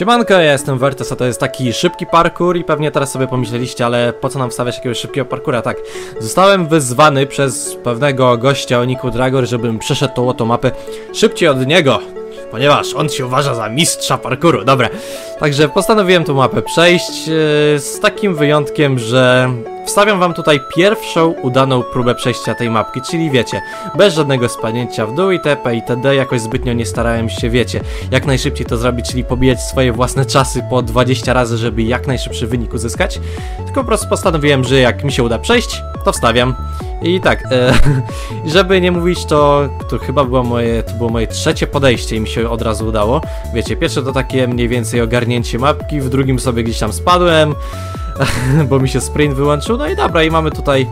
Siemanko, ja jestem Vertes, a to jest taki szybki parkour i pewnie teraz sobie pomyśleliście, ale po co nam wstawiać jakiegoś szybkiego parkoura? Tak, zostałem wyzwany przez pewnego gościa o Niku Dragor, żebym przeszedł tą oto mapę szybciej od niego, ponieważ on się uważa za mistrza parkouru, dobra. Także postanowiłem tą mapę przejść, yy, z takim wyjątkiem, że wstawiam wam tutaj pierwszą udaną próbę przejścia tej mapki, czyli wiecie, bez żadnego spadnięcia w dół itp. itd. Jakoś zbytnio nie starałem się, wiecie, jak najszybciej to zrobić, czyli pobijać swoje własne czasy po 20 razy, żeby jak najszybszy wynik uzyskać. Tylko po prostu postanowiłem, że jak mi się uda przejść, to wstawiam. I tak, e, żeby nie mówić, to, to chyba było moje, to było moje trzecie podejście i mi się od razu udało. Wiecie, pierwsze to takie mniej więcej ogarnięcie mapki, w drugim sobie gdzieś tam spadłem, bo mi się sprint wyłączył. No i dobra, i mamy tutaj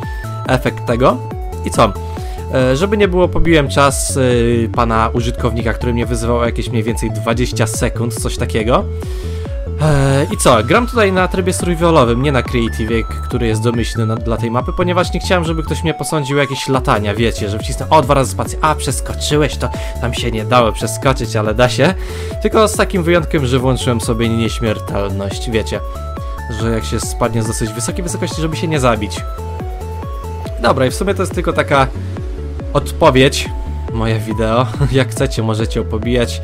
efekt tego. I co? E, Żeby nie było, pobiłem czas y, pana użytkownika, który mnie wyzywał jakieś mniej więcej 20 sekund, coś takiego. E, I co? Gram tutaj na trybie survivalowym, nie na creative, który jest domyślny dla tej mapy, ponieważ nie chciałem, żeby ktoś mnie posądził jakieś latania, wiecie, że wcisnę o dwa razy spację, a przeskoczyłeś, to tam się nie dało przeskoczyć, ale da się. Tylko z takim wyjątkiem, że włączyłem sobie nieśmiertelność, wiecie, że jak się spadnie z dosyć wysokiej wysokości, żeby się nie zabić. Dobra, i w sumie to jest tylko taka odpowiedź moje wideo. Jak chcecie, możecie pobijać,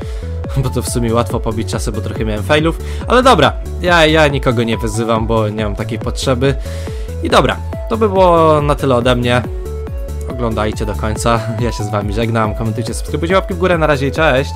bo to w sumie łatwo pobić czasy, bo trochę miałem failów. Ale dobra, ja, ja nikogo nie wyzywam, bo nie mam takiej potrzeby. I dobra, to by było na tyle ode mnie. Oglądajcie do końca. Ja się z wami żegnam. Komentujcie, subskrybujcie, łapki w górę. Na razie cześć.